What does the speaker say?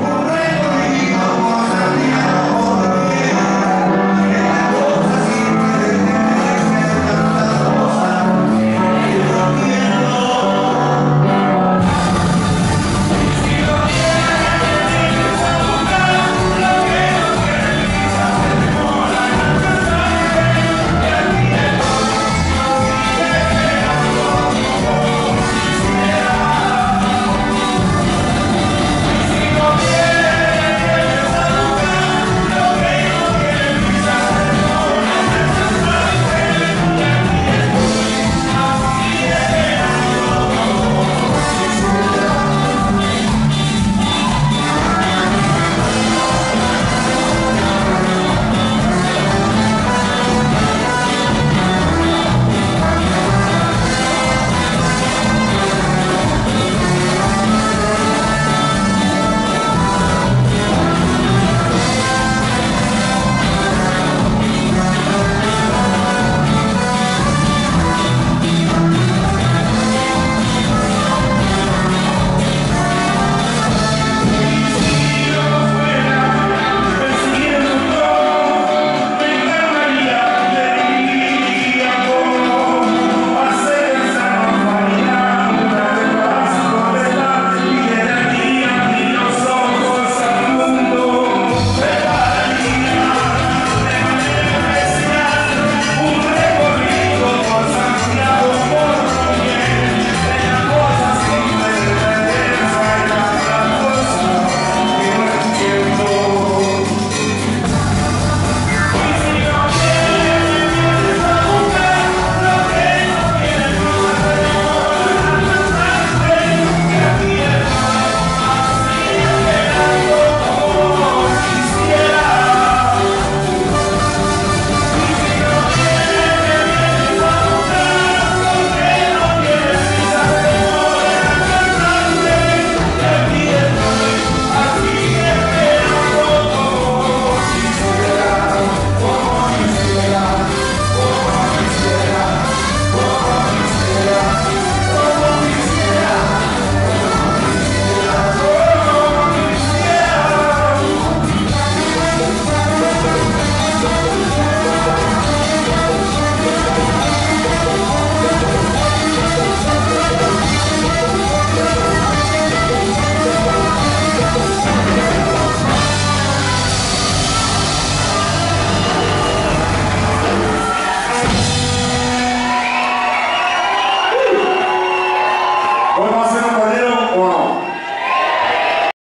Why